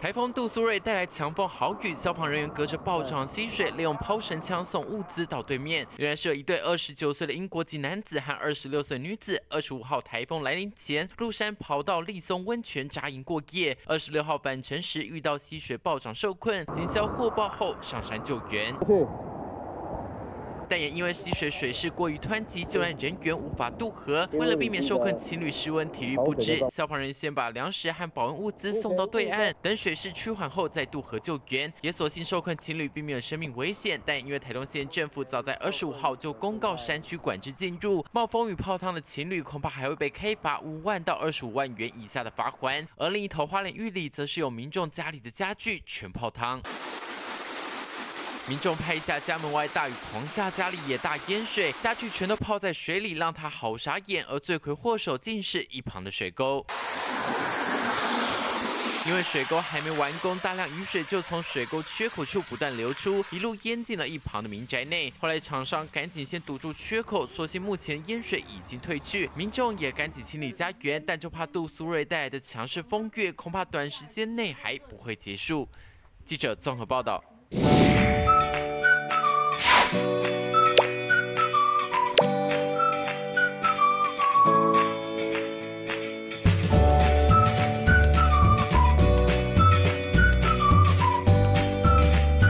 台风杜苏芮带来强风豪雨，消防人员隔着暴涨溪水，利用抛绳枪送物资到对面。原来是有一对二十九岁的英国籍男子和二十六岁女子，二十五号台风来临前入山跑到立松温泉扎营过夜，二十六号返程时遇到溪水暴涨受困，警消获报后上山救援。但也因为溪水水势过于湍急，就让人员无法渡河。为了避免受困情侣失温体力不支，消防人先把粮食和保温物资送到对岸，等水势趋缓后再渡河救援。也所幸受困情侣并没有生命危险，但因为台东县政府早在二十五号就公告山区管制进入，冒风雨泡汤的情侣恐怕还会被开罚五万到二十五万元以下的罚款。而另一头花莲玉里则是有民众家里的家具全泡汤。民众拍下家门外大雨狂下，家里也大淹水，家具全都泡在水里，让他好傻眼。而罪魁祸首竟是一旁的水沟，因为水沟还没完工，大量雨水就从水沟缺口处不断流出，一路淹进了一旁的民宅内。后来厂商赶紧先堵住缺口，所幸目前淹水已经退去，民众也赶紧清理家园，但就怕杜苏芮带来的强势风月，恐怕短时间内还不会结束。记者综合报道。